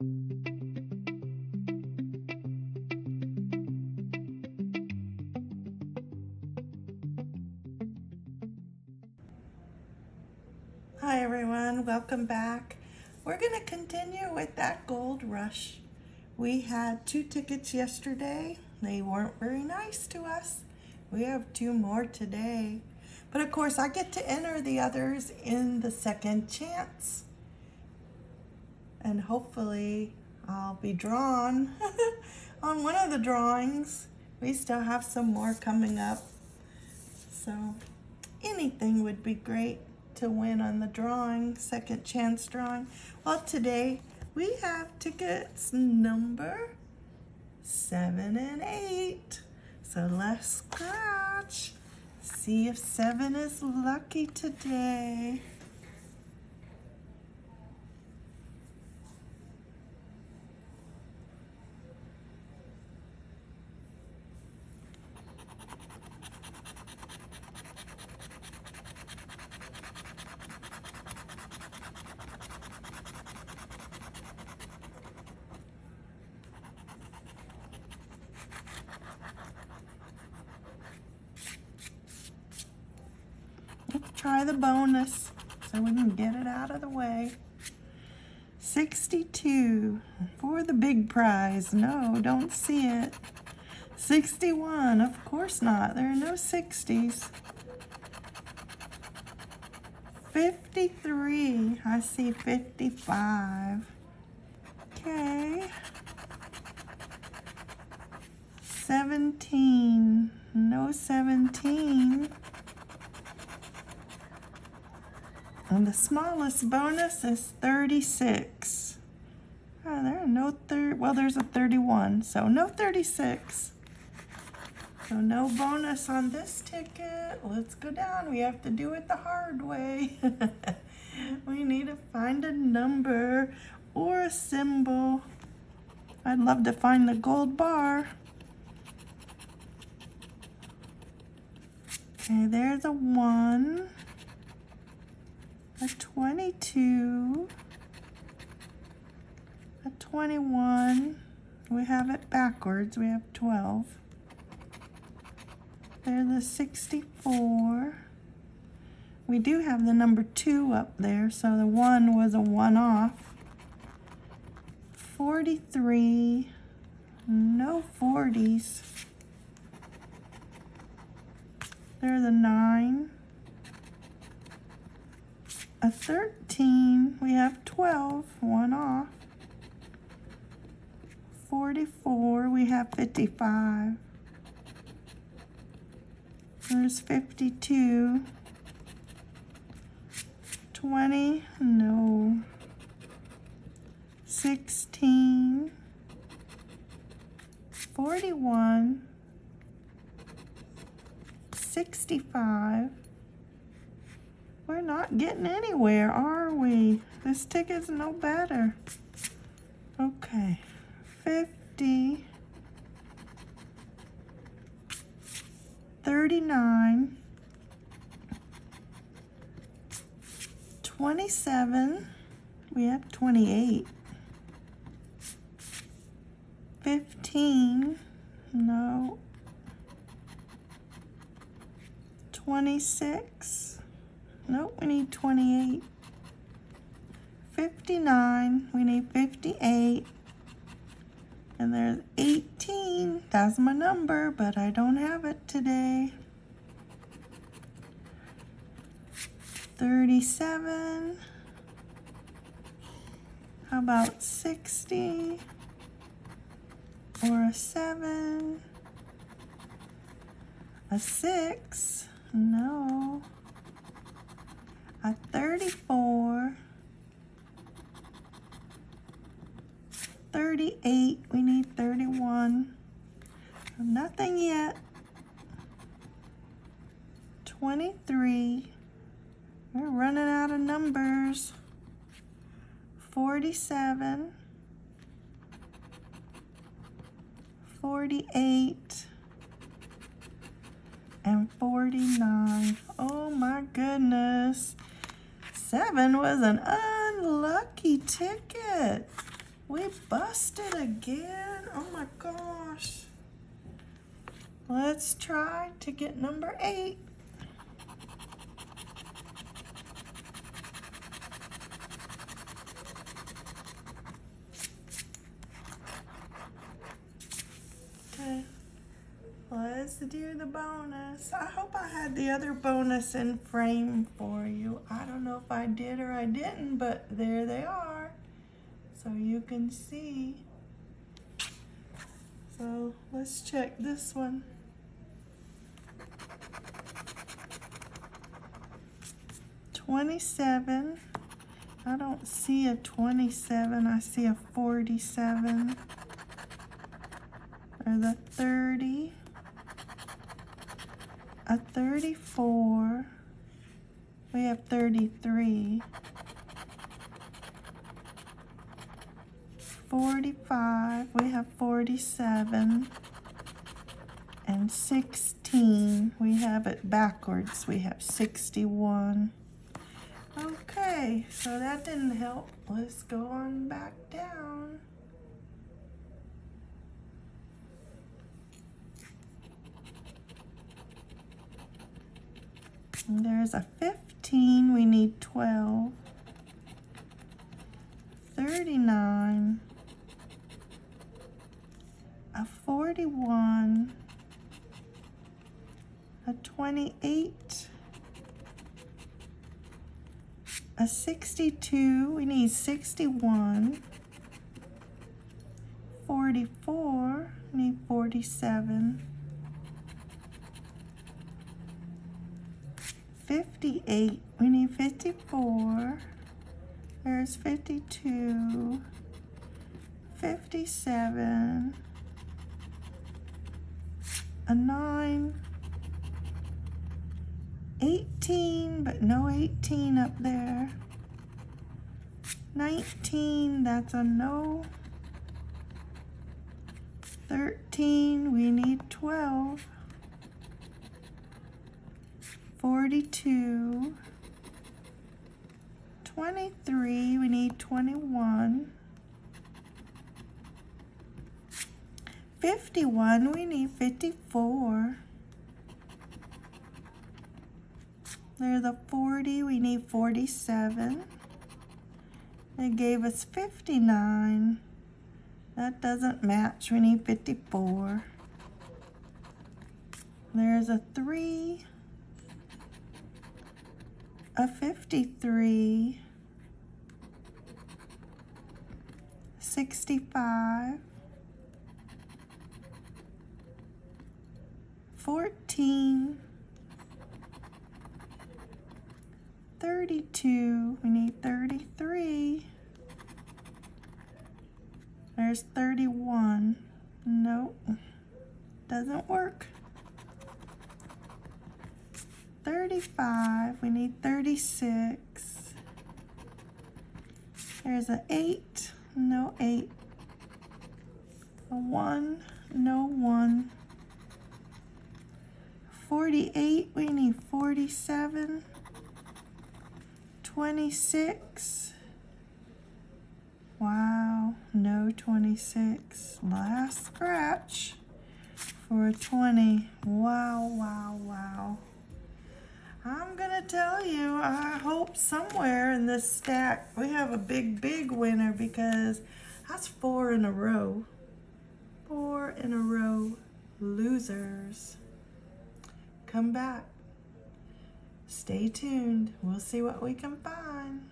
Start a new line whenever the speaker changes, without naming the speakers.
Hi everyone, welcome back. We're going to continue with that gold rush. We had two tickets yesterday. They weren't very nice to us. We have two more today. But of course, I get to enter the others in the second chance. And hopefully, I'll be drawn on one of the drawings. We still have some more coming up. So, anything would be great to win on the drawing, second chance drawing. Well, today we have tickets number seven and eight. So let's scratch. See if seven is lucky today. Try the bonus so we can get it out of the way. 62 for the big prize. No, don't see it. 61, of course not. There are no 60s. 53, I see 55. Okay. 17, no 17. And the smallest bonus is 36. Oh, there are no third, well, there's a 31, so no 36. So no bonus on this ticket. Let's go down. We have to do it the hard way. we need to find a number or a symbol. I'd love to find the gold bar. Okay, there's a one a 22, a 21, we have it backwards, we have 12. There's a 64. We do have the number 2 up there, so the 1 was a 1 off. 43, no 40s. There's a 9 a 13, we have 12, one off. 44, we have 55. There's 52. 20, no. 16. 41. 65. We're not getting anywhere, are we? This ticket's no better. Okay, 50, 39, 27, we have 28, 15, no, 26, Nope, we need 28. 59, we need 58. And there's 18, that's my number, but I don't have it today. 37. How about 60? Or a 7? A 6? No a 34, 38, we need 31, nothing yet, 23, we're running out of numbers, 47, 48, and 49. Oh my goodness. Seven was an unlucky ticket. We busted again. Oh my gosh. Let's try to get number eight. Okay, let's the bonus. I hope I had the other bonus in frame for you. I don't know if I did or I didn't, but there they are. So you can see. So let's check this one. Twenty-seven. I don't see a twenty-seven. I see a forty-seven. Or the thirty. A thirty-four. We have thirty-three. 45, we have 47, and 16, we have it backwards, we have 61. Okay, so that didn't help. Let's go on back down. There's a 15, we need 12. 39 a 41, a 28, a 62, we need 61, 44, we need 47, 58, we need 54, there's 52, 57, a 9, 18, but no 18 up there. 19, that's a no. 13, we need 12. 42. 23, we need 21. 51, we need 54. There's a 40, we need 47. It gave us 59. That doesn't match, we need 54. There's a 3, a 53, 65, 14, 32, we need 33, there's 31, nope, doesn't work. 35, we need 36, there's an 8, no 8, a 1, no 1, 48, we need 47, 26, wow, no 26, last scratch for a 20, wow, wow, wow. I'm gonna tell you, I hope somewhere in this stack we have a big, big winner because that's four in a row. Four in a row losers come back. Stay tuned. We'll see what we can find.